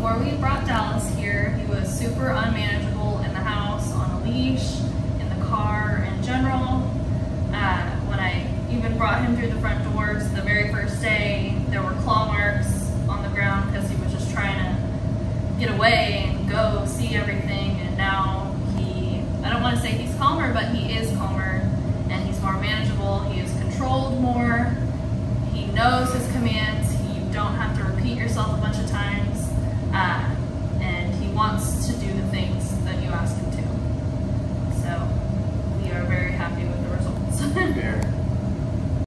before we brought Dallas here, he was super unmanageable in the house, on a leash, in the car in general. Uh, when I even brought him through the front doors the very first day, there were claw marks on the ground because he was just trying to get away and go see everything. And now he, I don't want to say he's calmer, but he is calmer and he's more manageable. He is controlled more. He knows his commands. You don't have to repeat yourself a bunch of times there.